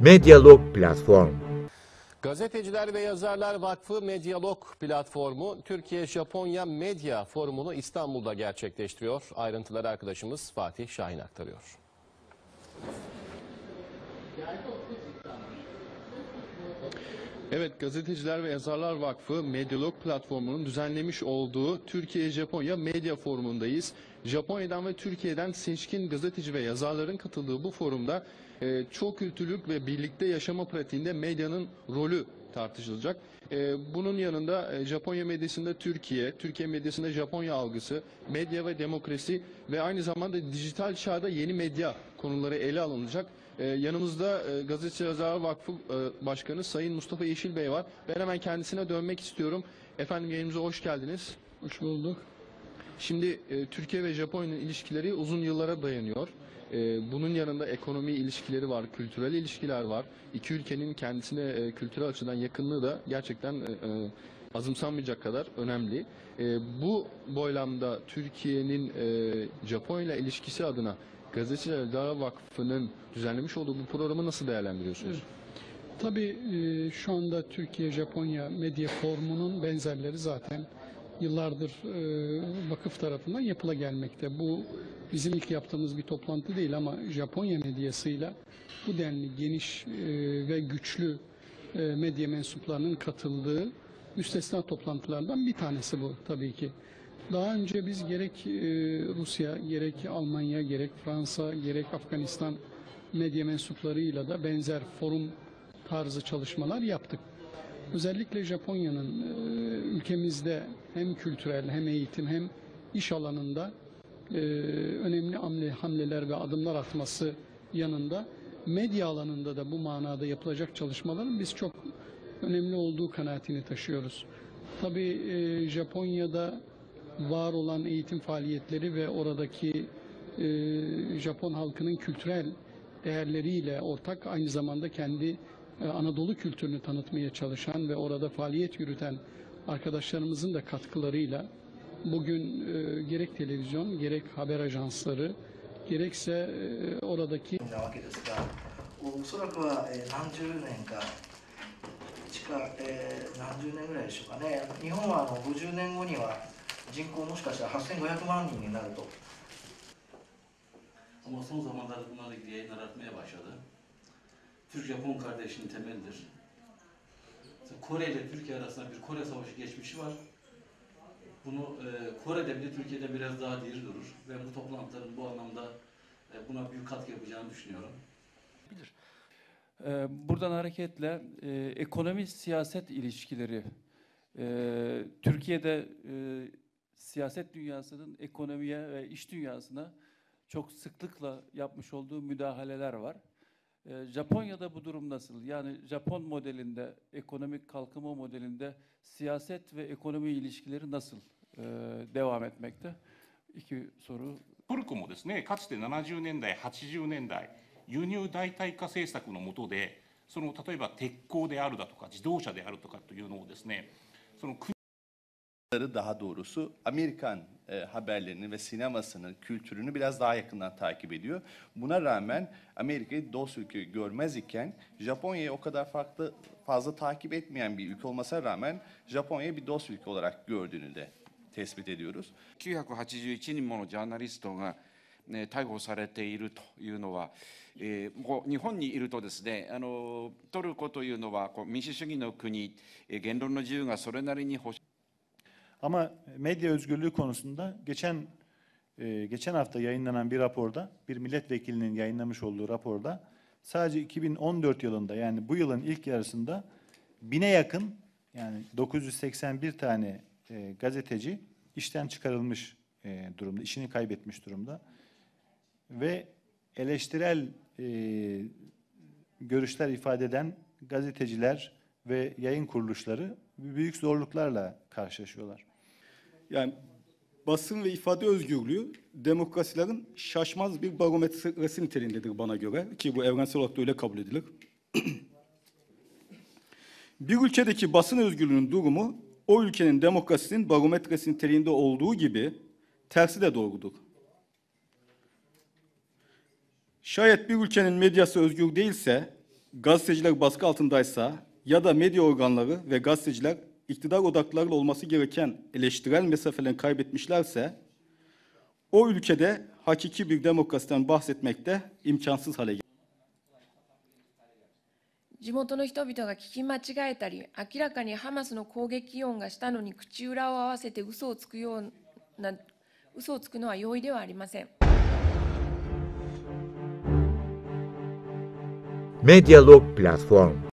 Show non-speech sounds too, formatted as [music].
Medyalog Platform Gazeteciler ve Yazarlar Vakfı Medyalog platformu Türkiye-Japonya Medya Forumu'nu İstanbul'da gerçekleştiriyor. Ayrıntıları arkadaşımız Fatih Şahin aktarıyor. Evet, Gazeteciler ve Yazarlar Vakfı Medyalog platformunun düzenlemiş olduğu Türkiye-Japonya Medya Forumu'ndayız. Japonya'dan ve Türkiye'den seçkin gazeteci ve yazarların katıldığı bu forumda e, çok kültürlük ve birlikte yaşama pratiğinde medyanın rolü tartışılacak. E, bunun yanında e, Japonya medyasında Türkiye, Türkiye medyasında Japonya algısı, medya ve demokrasi ve aynı zamanda dijital çağda yeni medya konuları ele alınacak. Ee, yanımızda e, Gazeteci Yazarlar Vakfı e, Başkanı Sayın Mustafa Yeşil Bey var. Ben hemen kendisine dönmek istiyorum. Efendim yayınımıza hoş geldiniz. Hoş bulduk. Şimdi e, Türkiye ve Japonya'nın ilişkileri uzun yıllara dayanıyor. E, bunun yanında ekonomi ilişkileri var, kültürel ilişkiler var. İki ülkenin kendisine e, kültürel açıdan yakınlığı da gerçekten e, e, azımsanmayacak kadar önemli. E, bu boylamda Türkiye'nin e, Japonya ile ilişkisi adına Gazeteciler Yazarlar Vakfı'nın düzenlemiş olduğu bu programı nasıl değerlendiriyorsunuz? Tabii e, şu anda Türkiye-Japonya Medya Forumu'nun benzerleri zaten yıllardır e, vakıf tarafından yapıla gelmekte. Bu bizim ilk yaptığımız bir toplantı değil ama Japonya medyasıyla bu denli geniş e, ve güçlü medya mensuplarının katıldığı müstesna toplantılardan bir tanesi bu tabii ki. Daha önce biz gerek e, Rusya, gerek Almanya, gerek Fransa, gerek Afganistan medya mensuplarıyla da benzer forum tarzı çalışmalar yaptık. Özellikle Japonya'nın e, ülkemizde hem kültürel hem eğitim hem iş alanında e, önemli hamle, hamleler ve adımlar atması yanında medya alanında da bu manada yapılacak çalışmaların biz çok önemli olduğu kanaatini taşıyoruz. Tabii Japonya'da var olan eğitim faaliyetleri ve oradaki e, Japon halkının kültürel değerleriyle ortak aynı zamanda kendi e, Anadolu kültürünü tanıtmaya çalışan ve orada faaliyet yürüten arkadaşlarımızın da katkılarıyla bugün e, gerek televizyon gerek haber ajansları gerekse e, oradaki なわけですがおそらくは、えー何十年か近、えー何十年ぐらいでしょうかね日本はあの50年後には 人口もしかしたら8500万人になると Ama son zamanlarda bunlarla ilgili yayınlar artmaya başladı. Türk-Japon kardeşliğin temelidir. Mesela Kore ile Türkiye arasında bir Kore Savaşı geçmişi var. Bunu e, Kore'de bile Türkiye'de biraz daha diri durur. ve bu toplantıların bu anlamda e, buna büyük katkı yapacağını düşünüyorum. Ee, Buradan hareketle e, ekonomi siyaset ilişkileri e, Türkiye'de e, siyaset dünyasının ekonomiye ve iş dünyasına çok sıklıkla yapmış olduğu müdahaleler var. E, Japonya'da bu durum nasıl? Yani Japon modelinde, ekonomik kalkınma modelinde siyaset ve ekonomi ilişkileri nasıl e, devam etmekte? İki soru トルコもですねかつて70年代80年代輸入代替化政策の下でその例えば鉄鋼であるだとか自動車であるとかというのをですねその国 daha doğrusu Amerikan e, haberlerini ve sinemasını, kültürünü biraz daha yakından takip ediyor. Buna rağmen Amerika'yı dost ülke görmez iken Japonya'yı o kadar farklı fazla takip etmeyen bir ülke olmasına rağmen Japonya'yı bir dost ülke olarak gördüğünü de tespit ediyoruz. 981人ものジャーナリストがね、逮捕されているというのは、えー、こう日本にいるとですねあのトルコというのはこう民主主義の国言論の自由がそれなりに保障 ama medya özgürlüğü konusunda geçen e, geçen hafta yayınlanan bir raporda, bir milletvekilinin yayınlamış olduğu raporda sadece 2014 yılında yani bu yılın ilk yarısında bine yakın yani 981 tane e, gazeteci işten çıkarılmış e, durumda, işini kaybetmiş durumda ve eleştirel e, görüşler ifade eden gazeteciler ve yayın kuruluşları büyük zorluklarla karşılaşıyorlar. Yani basın ve ifade özgürlüğü demokrasilerin şaşmaz bir barometresi niteliğindedir bana göre ki bu evrensel olarak da öyle kabul edilir. [clears throat] bir ülkedeki basın özgürlüğünün durumu o ülkenin demokrasinin barometresi niteliğinde olduğu gibi tersi de doğrudur. Şayet bir ülkenin medyası özgür değilse gazeteciler baskı altındaysa ya da medya organları ve gazeteciler iktidar odaklarıyla olması gereken eleştirel mesafelerini kaybetmişlerse o ülkede hakiki bir demokrasiden bahsetmek de imkansız hale gelir. 地元の人々が聞き間違えたり明らかにハマスの攻撃音がしたのに口裏を合わせて嘘をつくような嘘をつくのは容易ではありません Medyalog Platform